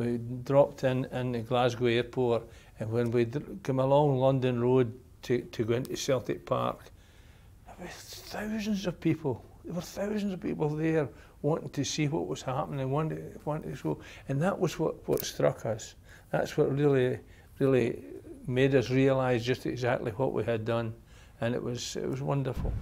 we dropped in in the Glasgow airport, and when we came along London Road to, to go into Celtic Park, there were thousands of people. There were thousands of people there wanting to see what was happening, wanting, wanting to go. And that was what, what struck us. That's what really, really made us realise just exactly what we had done. And it was, it was wonderful.